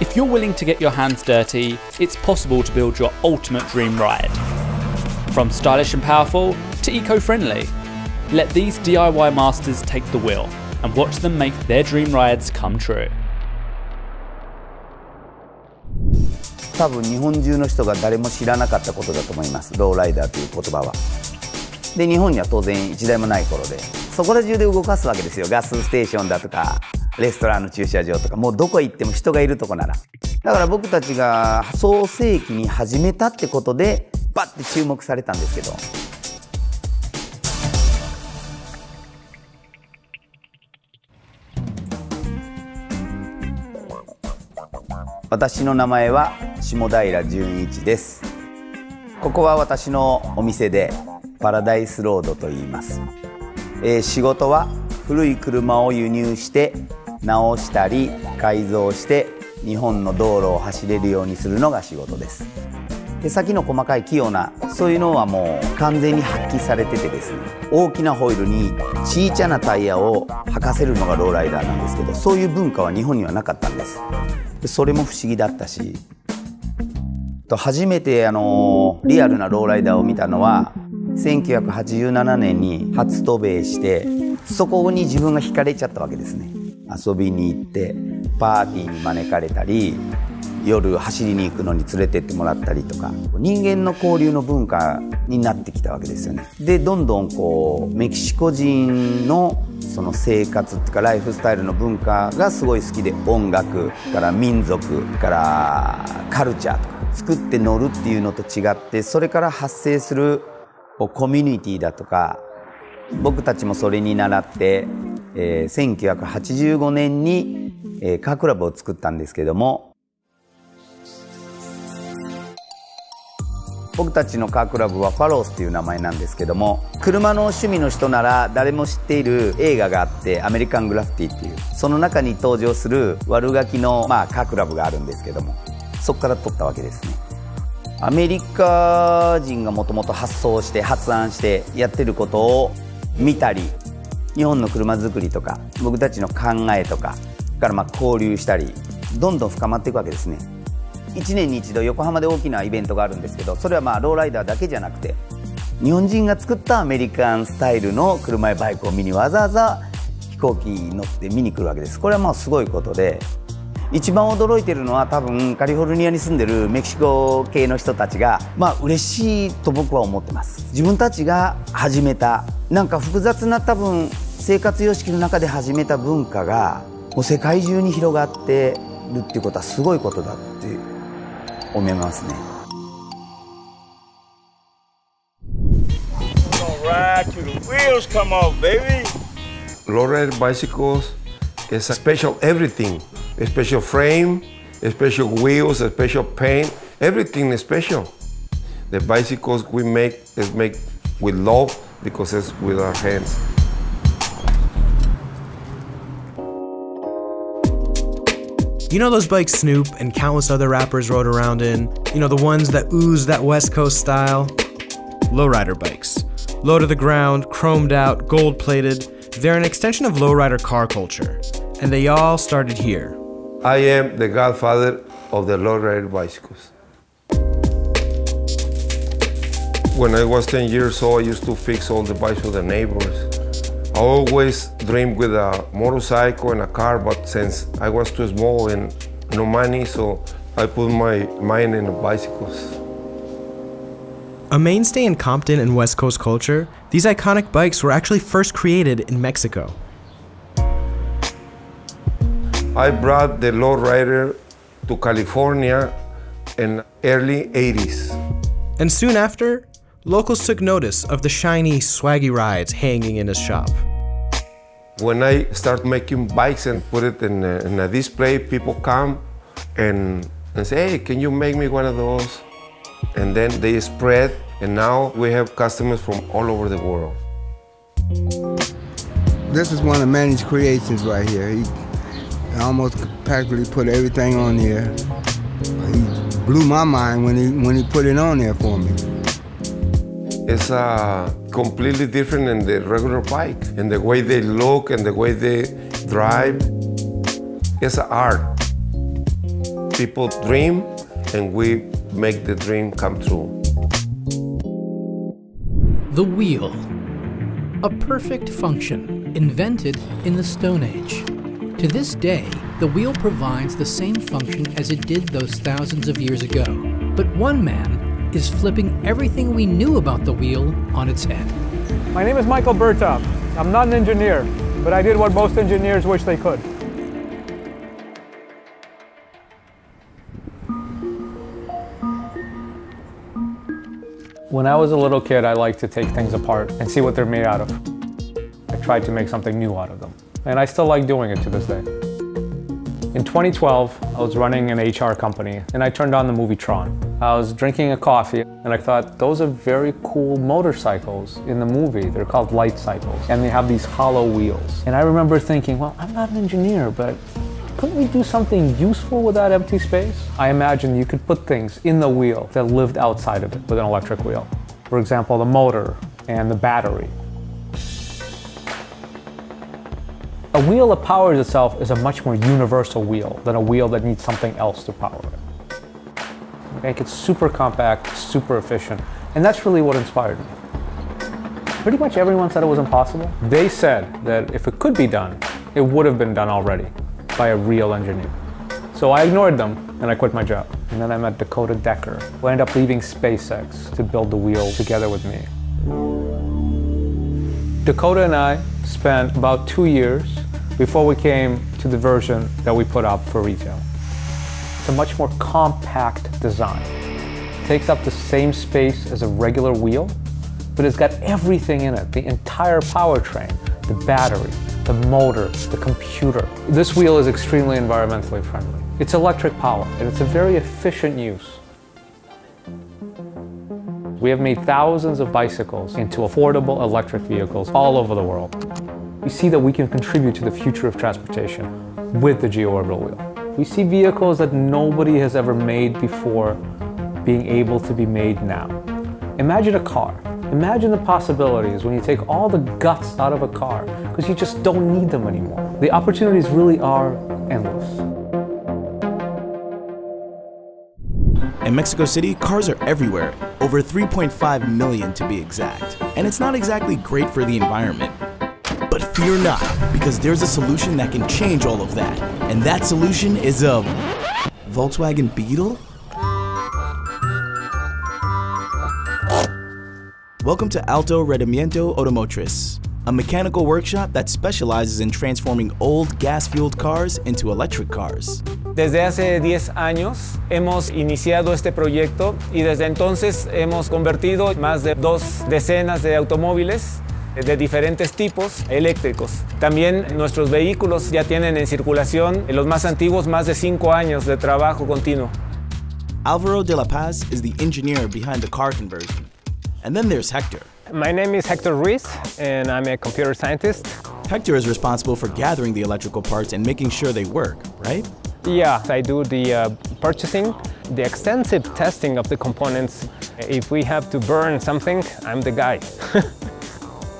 If you're willing to get your hands dirty, it's possible to build your ultimate dream ride. From stylish and powerful to eco-friendly, let these DIY masters take the wheel and watch them make their dream rides come true. 多分日本中の人が誰も知らなかったことだと思いますローライダーという言葉はで日本には当然一台もない頃でそこら中で動かすわけですよガスステーションだとか レストランの駐車場とかもうどこ行っても人がいるとこなら。だから僕たちが創世紀に始めたってことでバッて注目されたんですけど。私の名前は下平純一です。ここは私のお店でパラダイスロードと言います、えー、仕事は古い車を輸入して直したり改造して日本の道路を走れるようにするのが仕事です。手先の細かい器用なそういうのはもう完全に発揮されててですね大きなホイールに小さなタイヤを履かせるのがローライダーなんですけどそういう文化は日本にはなかったんです。それも不思議だったし初めてあのリアルなローライダーを見たのは1987年に初渡米してそこに自分が惹かれちゃったわけですね。遊びに行ってパーティーに招かれたり夜走りに行くのに連れてってもらったりとか人間の交流の文化になってきたわけですよね。でどんどんこうメキシコ人のその生活っていうかライフスタイルの文化がすごい好きで音楽から民族からカルチャーとか作って乗るっていうのと違ってそれから発生するコミュニティだとか僕たちもそれに倣って、えー、1985年に、えー、カークラブを作ったんですけども。僕たちのカークラブはファロースっていう名前なんですけども車の趣味の人なら誰も知っている映画があってアメリカングラフィティっていうその中に登場する悪ガキの、まあ、カークラブがあるんですけどもそこから撮ったわけですね。アメリカ人がもともと発想して発案してやってることを見たり日本の車作りとか僕たちの考えとかからまあ交流したりどんどん深まっていくわけですね。1年に一度横浜で大きなイベントがあるんですけどそれはまあローライダーだけじゃなくて日本人が作ったアメリカンスタイルの車やバイクを見にわざわざ飛行機に乗って見に来るわけです。これはまあすごいことで一番驚いてるのは多分カリフォルニアに住んでるメキシコ系の人たちがまあ嬉しいと僕は思ってます。自分たちが始めたなんか複雑な多分生活様式の中で始めた文化がもう世界中に広がってるっていうことはすごいことだって思いますね。Lowrider bicycles is a special everything, a special frame, a special wheels, a special paint, everything is special. The bicycles we make is made with love because it's with our hands. You know those bikes Snoop and countless other rappers rode around in? You know, the ones that ooze that West Coast style? Lowrider bikes. Low to the ground, chromed out, gold plated. They're an extension of lowrider car culture, and they all started here. I am the godfather of the lowrider bicycles. When I was 10 years old, I used to fix all the bikes for the neighbors. I always dreamed with a motorcycle and a car, but since I was too small and no money, so I put my mind in bicycles. A mainstay in Compton and West Coast culture, these iconic bikes were actually first created in Mexico. I brought the lowrider to California in early 80s. And soon after, locals took notice of the shiny, swaggy rides hanging in his shop. When I start making bikes and put it in a, in a display, people come and, and say, hey, can you make me one of those? And then they spread, and now we have customers from all over the world. This is one of Manny's creations right here. He almost practically put everything on there. He blew my mind when he, when he put it on there for me. It's uh, completely different than the regular bike. And the way they look and the way they drive, it's art. people dream and we make the dream come true. The wheel. A perfect function invented in the Stone Age. To this day, the wheel provides the same function as it did those thousands of years ago. But one man is flipping everything we knew about the wheel on its head. My name is Michael Burtov. I'm not an engineer, but I did what most engineers wish they could. When I was a little kid, I liked to take things apart and see what they're made out of. I tried to make something new out of them. And I still like doing it to this day. In 2012, I was running an HR company and I turned on the movie Tron. I was drinking a coffee and I thought, those are very cool motorcycles in the movie. They're called light cycles and they have these hollow wheels. And I remember thinking, well, I'm not an engineer, but couldn't we do something useful with that empty space? I imagine you could put things in the wheel that lived outside of it with an electric wheel. For example, the motor and the battery. Wheel that powers itself is a much more universal wheel than a wheel that needs something else to power it. Make it super compact, super efficient, and that's really what inspired me. Pretty much everyone said it was impossible. They said that if it could be done, it would have been done already by a real engineer. So I ignored them and I quit my job. And then I met Dakota Decker, who ended up leaving SpaceX to build the wheel together with me. Dakota and I spent about two years before we came to the version that we put up for retail. It's a much more compact design. It takes up the same space as a regular wheel, but it's got everything in it, the entire powertrain, the battery, the motor, the computer. This wheel is extremely environmentally friendly. It's electric power, and it's a very efficient use. We have made thousands of bicycles into affordable electric vehicles all over the world. We see that we can contribute to the future of transportation with the GeoOrbital wheel. We see vehicles that nobody has ever made before being able to be made now. Imagine a car Imagine the possibilities when you take all the guts out of a car because you just don't need them anymore. The opportunities really are endless. In Mexico City, cars are everywhere, over 3.5 million to be exact. And it's not exactly great for the environment. But fear not, because there's a solution that can change all of that. And that solution is a Volkswagen Beetle? Welcome to Alto Rendimiento Automotriz, a mechanical workshop that specializes in transforming old gas-fueled cars into electric cars. Desde hace 10 años hemos iniciado este proyecto y desde entonces hemos convertido más de dos decenas de automóviles de diferentes tipos eléctricos. También nuestros vehículos ya tienen en circulación los más antiguos más de cinco años de trabajo continuo. Alvaro de la Paz is the engineer behind the car conversion. And then there's Hector. My name is Hector Ruiz, and I'm a computer scientist. Hector is responsible for gathering the electrical parts and making sure they work, right? Yeah, I do the uh, purchasing, the extensive testing of the components. If we have to burn something, I'm the guy.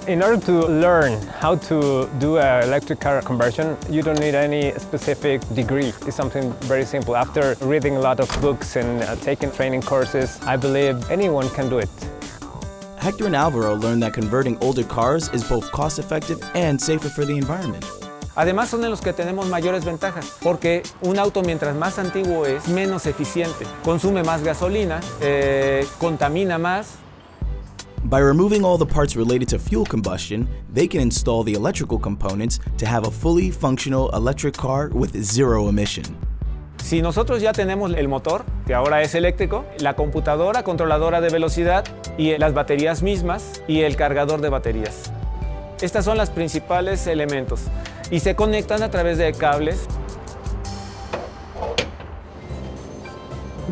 In order to learn how to do an electric car conversion, you don't need any specific degree. It's something very simple. After reading a lot of books and uh, taking training courses, I believe anyone can do it. Hector and Alvaro learned that converting older cars is both cost effective and safer for the environment. Además son de los que tenemos mayores ventajas, porque un auto mientras más antiguo es, menos eficiente, consume más gasolina, eh, contamina más. By removing all the parts related to fuel combustion, they can install the electrical components to have a fully functional electric car with zero emission. Si nosotros ya tenemos el motor, que ahora es eléctrico, la computadora controladora de velocidad y las baterías mismas y el cargador de baterías. Estas son los principales elementos y se conectan a través de cables.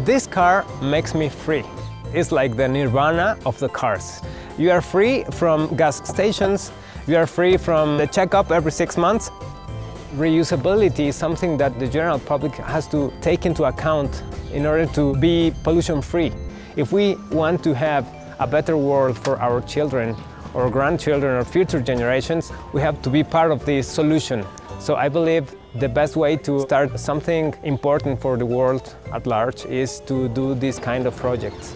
This car makes me free. It's like the nirvana of the cars. You are free from gas stations, you are free from the checkup every six months, Reusability is something that the general public has to take into account in order to be pollution free. If we want to have a better world for our children or grandchildren or future generations, we have to be part of the solution. So I believe The best way to start something important for the world at large is to do this kind of projects.